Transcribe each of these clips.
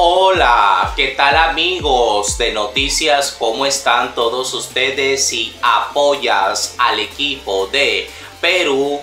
Hola, ¿qué tal amigos de noticias? ¿Cómo están todos ustedes? Si apoyas al equipo de Perú,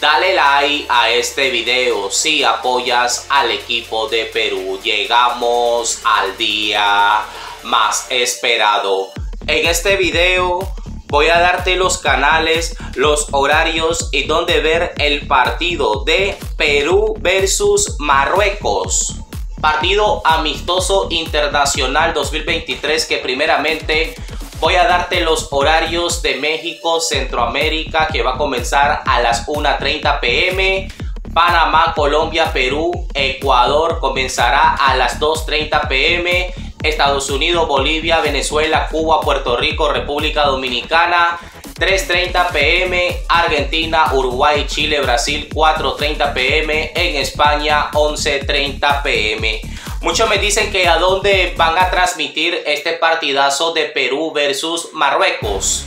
dale like a este video. Si apoyas al equipo de Perú, llegamos al día más esperado. En este video voy a darte los canales, los horarios y dónde ver el partido de Perú versus Marruecos. Partido amistoso internacional 2023 que primeramente voy a darte los horarios de México, Centroamérica que va a comenzar a las 1.30 pm. Panamá, Colombia, Perú, Ecuador comenzará a las 2.30 pm. Estados Unidos, Bolivia, Venezuela, Cuba, Puerto Rico, República Dominicana, 3.30 pm, Argentina, Uruguay, Chile, Brasil, 4.30 pm, en España, 11.30 pm. Muchos me dicen que a dónde van a transmitir este partidazo de Perú versus Marruecos.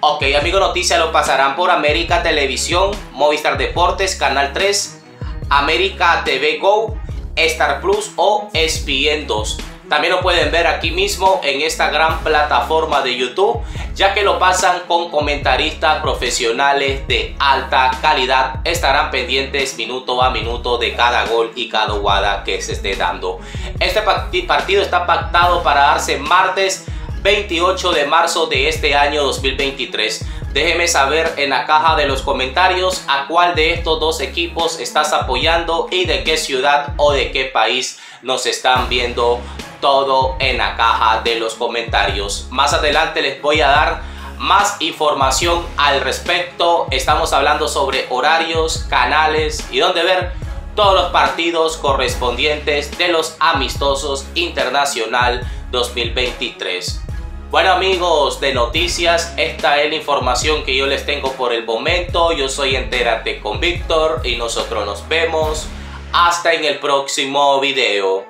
Ok, amigo noticia, lo pasarán por América Televisión, Movistar Deportes, Canal 3, América TV Go, Star Plus o ESPN 2. También lo pueden ver aquí mismo en esta gran plataforma de YouTube, ya que lo pasan con comentaristas profesionales de alta calidad. Estarán pendientes minuto a minuto de cada gol y cada jugada que se esté dando. Este partido está pactado para darse martes 28 de marzo de este año 2023. Déjeme saber en la caja de los comentarios a cuál de estos dos equipos estás apoyando y de qué ciudad o de qué país nos están viendo todo en la caja de los comentarios. Más adelante les voy a dar más información al respecto. Estamos hablando sobre horarios, canales y dónde ver todos los partidos correspondientes de los amistosos internacional 2023. Bueno amigos de noticias, esta es la información que yo les tengo por el momento. Yo soy Entérate con Víctor y nosotros nos vemos hasta en el próximo video.